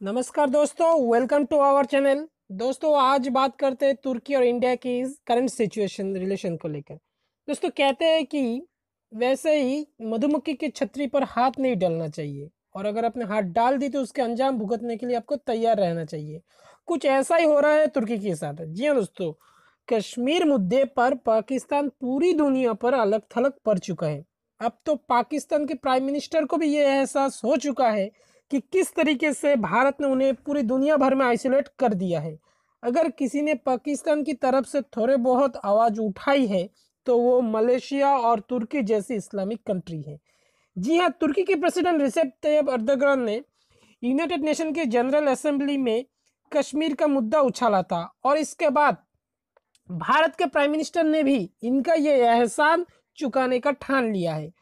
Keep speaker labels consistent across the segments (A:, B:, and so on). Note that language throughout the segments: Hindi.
A: नमस्कार दोस्तों वेलकम टू आवर चैनल दोस्तों, आज बात करते हैं तुर्की और इंडिया की करंट सिचुएशन रिलेशन को लेकर। दोस्तों, कहते हैं कि वैसे ही मधुमक्खी की छतरी पर हाथ नहीं डालना चाहिए और अगर आपने हाथ डाल दी तो उसके अंजाम भुगतने के लिए आपको तैयार रहना चाहिए। कुछ ऐसा ही हो रहा है तुर्की के साथ। जी हाँ दोस्तों, कश्मीर मुद्दे पर पाकिस्तान पूरी दुनिया पर अलग थलग पड़ चुका है। अब तो पाकिस्तान के प्राइम मिनिस्टर को भी ये एहसास हो चुका है कि किस तरीके से भारत ने उन्हें पूरी दुनिया भर में आइसोलेट कर दिया है? अगर किसी ने पाकिस्तान की तरफ़ से थोड़े बहुत आवाज़ उठाई है तो वो मलेशिया और तुर्की जैसी इस्लामिक कंट्री है। जी हाँ तुर्की के प्रेसिडेंट रिसेप तैयब अर्दगरान ने यूनाइटेड नेशन के जनरल असेंबली में कश्मीर का मुद्दा उछाला था और इसके बाद भारत के प्राइम मिनिस्टर ने भी इनका ये एहसान चुकाने का ठान लिया है।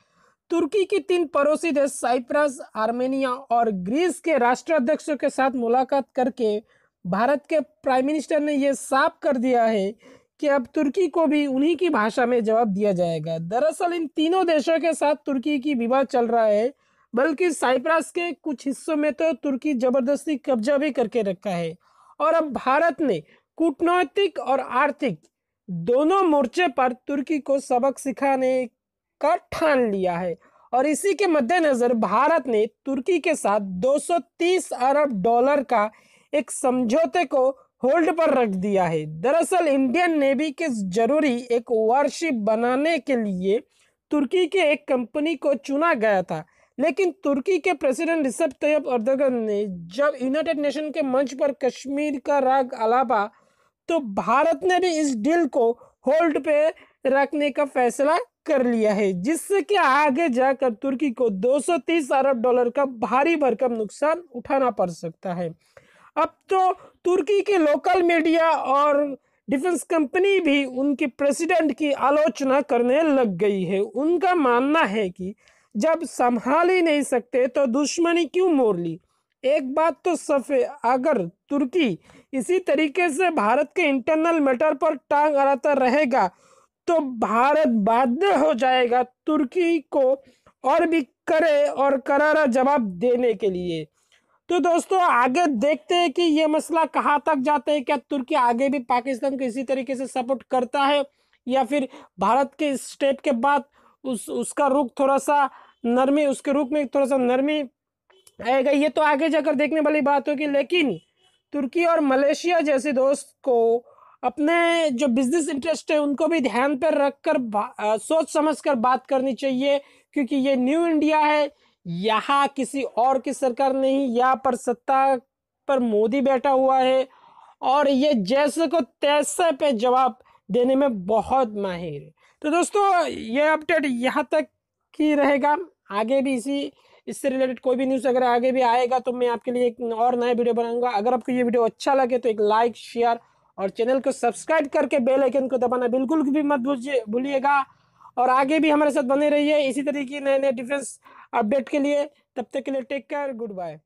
A: तुर्की की तीन पड़ोसी देश साइप्रस, आर्मेनिया और ग्रीस के राष्ट्राध्यक्षों के साथ मुलाकात करके भारत के प्राइम मिनिस्टर ने यह साफ़ कर दिया है कि अब तुर्की को भी उन्हीं की भाषा में जवाब दिया जाएगा। दरअसल इन तीनों देशों के साथ तुर्की की विवाद चल रहा है, बल्कि साइप्रस के कुछ हिस्सों में तो तुर्की ज़बरदस्ती कब्जा भी करके रखा है। और अब भारत ने कूटनैतिक और आर्थिक दोनों मोर्चे पर तुर्की को सबक सिखाने का ठान लिया है। और इसी के मद्देनजर भारत ने तुर्की के साथ 230 अरब डॉलर का एक समझौते को होल्ड पर रख दिया है। दरअसल इंडियन नेवी के ज़रूरी एक वारशिप बनाने के लिए तुर्की के एक कंपनी को चुना गया था। लेकिन तुर्की के प्रेसिडेंट रिसेप तैयब अर्दगन ने जब यूनाइटेड नेशन के मंच पर कश्मीर का राग अलापा तो भारत ने भी इस डील को होल्ड पे रखने का फैसला कर लिया है जिससे कि आगे जाकर तुर्की को 230 अरब डॉलर का भारी भरकम नुकसान उठाना पड़ सकता है। अब तो तुर्की के लोकल मीडिया और डिफेंस कंपनी भी उनके प्रेसिडेंट की आलोचना करने लग गई है। उनका मानना है कि जब संभाल ही नहीं सकते तो दुश्मनी क्यों मोड़ ली? एक बात तो सफे अगर तुर्की इसी तरीके से भारत के इंटरनल मैटर पर टांग अड़ाता रहेगा तो भारत बाध्य हो जाएगा तुर्की को और भी करे और करारा जवाब देने के लिए। तो दोस्तों, आगे देखते हैं कि ये मसला कहाँ तक जाते हैं, क्या तुर्की आगे भी पाकिस्तान को इसी तरीके से सपोर्ट करता है, या फिर भारत के स्टेप के बाद उस, उसका रुख थोड़ा सा नरमी, उसके रुख में थोड़ा सा नरमी आएगा। ये तो आगे जाकर देखने वाली बात होगी, लेकिन तुर्की और मलेशिया जैसे दोस्त को अपने जो बिज़नेस इंटरेस्ट है, उनको भी ध्यान पर रख कर सोच समझ कर बात करनी चाहिए, क्योंकि ये न्यू इंडिया है। यहाँ किसी और की सरकार नहीं, यहाँ पर सत्ता पर मोदी बैठा हुआ है, और ये जैसे को तैसे पे जवाब देने में बहुत माहिर है। तो दोस्तों, ये अपडेट यहाँ तक ही रहेगा। आगे भी इसी इससे रिलेटेड कोई भी न्यूज़ अगर आगे भी आएगा तो मैं आपके लिए एक और नया वीडियो बनाऊँगा। अगर आपको ये वीडियो अच्छा लगे तो एक लाइक, शेयर और चैनल को सब्सक्राइब करके बेल आइकन को दबाना बिल्कुल भी मत भूलिएगा। और आगे भी हमारे साथ बने रहिए, इसी तरीके नए नए डिफेंस अपडेट के लिए। तब तक के लिए टेक केयर, गुड बाय।